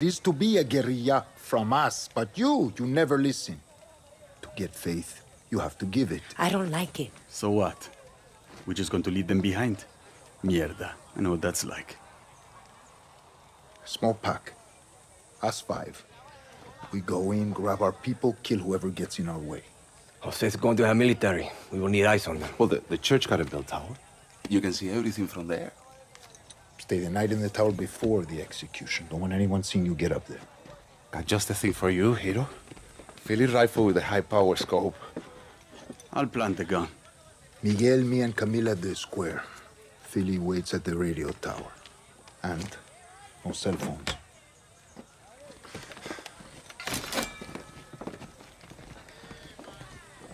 It is to be a guerrilla from us, but you, you never listen. To get faith, you have to give it. I don't like it. So what? We're just going to leave them behind? Mierda. I know what that's like. Small pack. Us five. We go in, grab our people, kill whoever gets in our way. Jose's going to have military. We will need eyes on them. Well, the, the church got a bell tower. You can see everything from there. Stay the night in the tower before the execution. Don't want anyone seeing you get up there. Got just the thing for you, hero. Philly rifle with a high power scope. I'll plant the gun. Miguel, me, and Camila at the square. Philly waits at the radio tower. And no cell phones.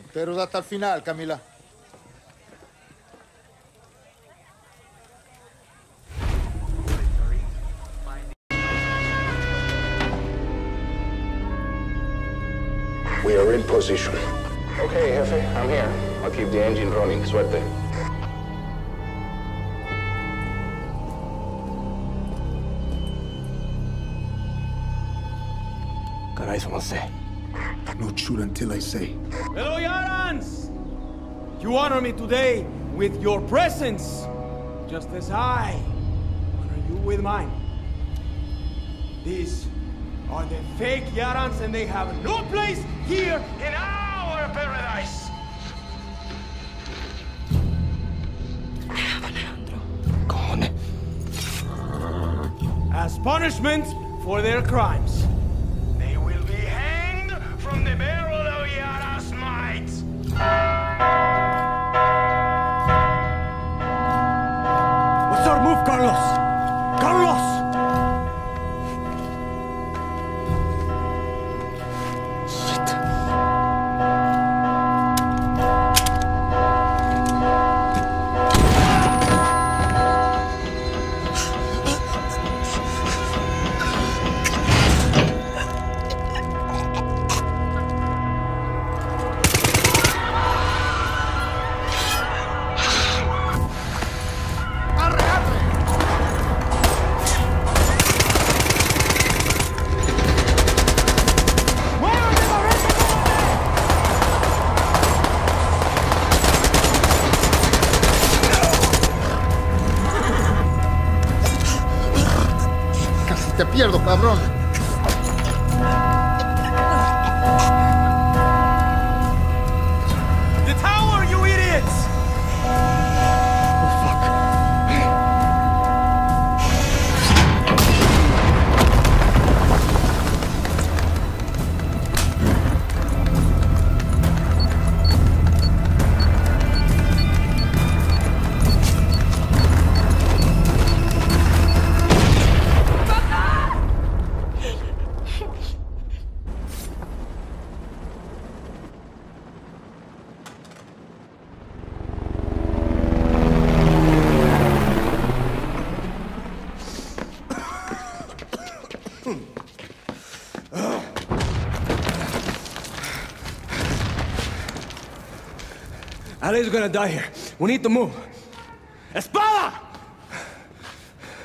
Enteros hasta el final, Camila. We are in position. Okay, Jefe, I'm here. I'll keep the engine running. Suerte. Got eyes on Jose. Don't shoot until I say. Hello, Yarans! You honor me today with your presence, just as I honor you with mine. These are the fake Yarans, and they have no place here in our paradise! Cojones. As punishment for their crimes, te pierdo, cabrón. Ali's gonna die here. We need to move. Espada!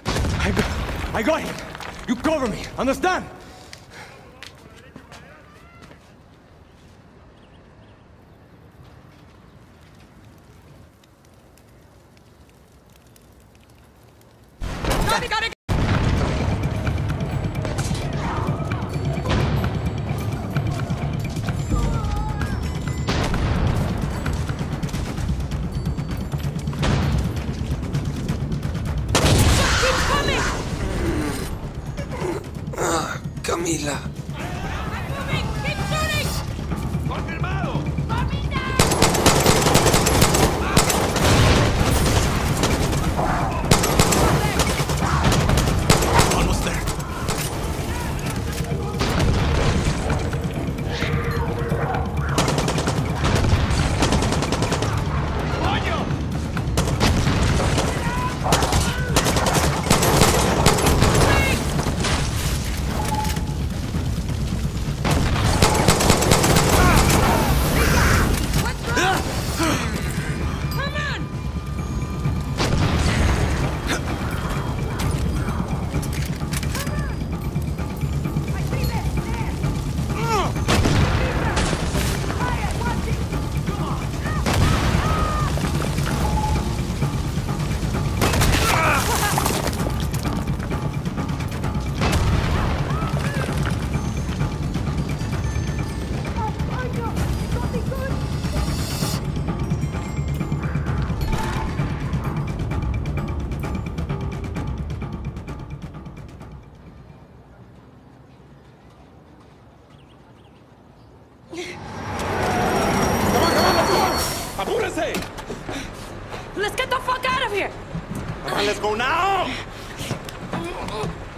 I got, I got him. You cover me. Understand? Camila.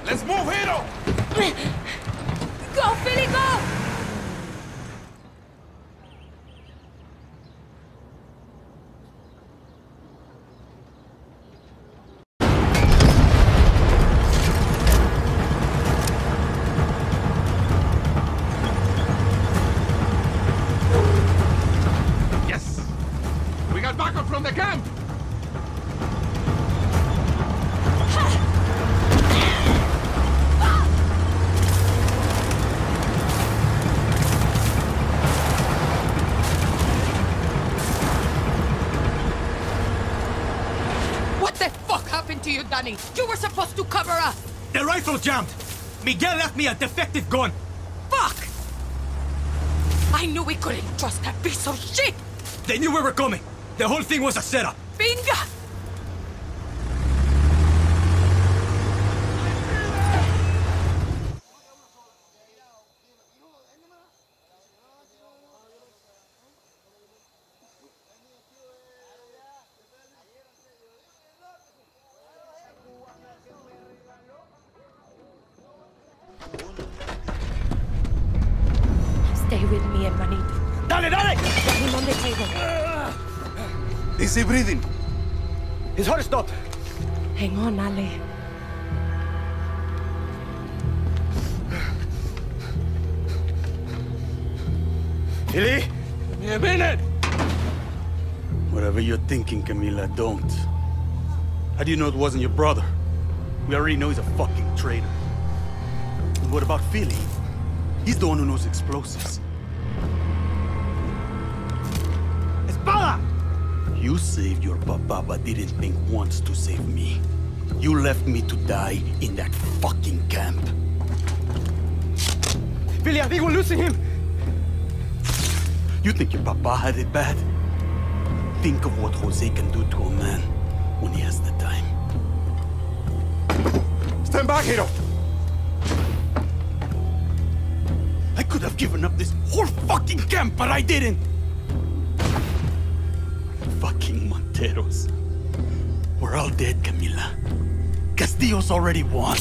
Let's move, Hero! Danny? You were supposed to cover us! The rifle jammed! Miguel left me a defective gun! Fuck! I knew we couldn't trust that piece of shit! They knew we were coming! The whole thing was a setup! Binga! Stay with me, hermanito. Dale, dale! Him on the table. Is he breathing? His heart stopped! Hang on, Ale. Philly! Give me a minute! Whatever you're thinking, Camila, don't. How do you know it wasn't your brother? We already know he's a fucking traitor. And what about Philly? He's the one who knows explosives. You saved your papa, but didn't think once to save me. You left me to die in that fucking camp. Philly, I think we're losing him! You think your papa had it bad? Think of what Jose can do to a man when he has the time. Stand back, Hero! I could have given up this whole fucking camp, but I didn't! Fucking Monteros. We're all dead, Camila. Castillo's already won.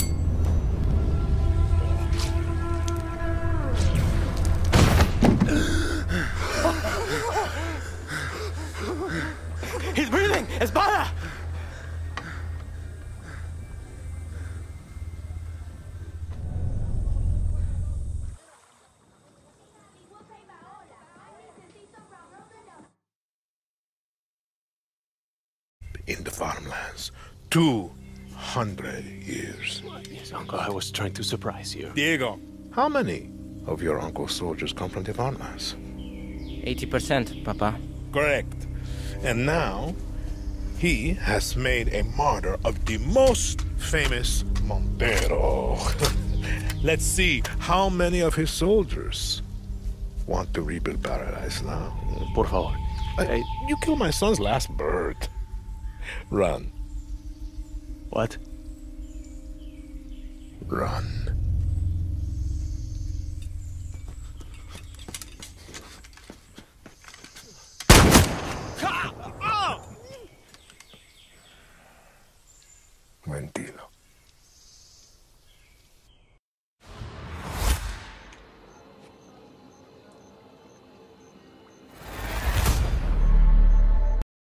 He's breathing! Espada! In the farmlands. Two hundred years. Yes, Uncle, I was trying to surprise you. Diego. How many of your uncle's soldiers come from the farmlands? 80%, Papa. Correct. And now, he has made a martyr of the most famous Montero. Let's see how many of his soldiers want to rebuild paradise now. Por favor. Uh, you killed my son's last bird. Run. What? Run.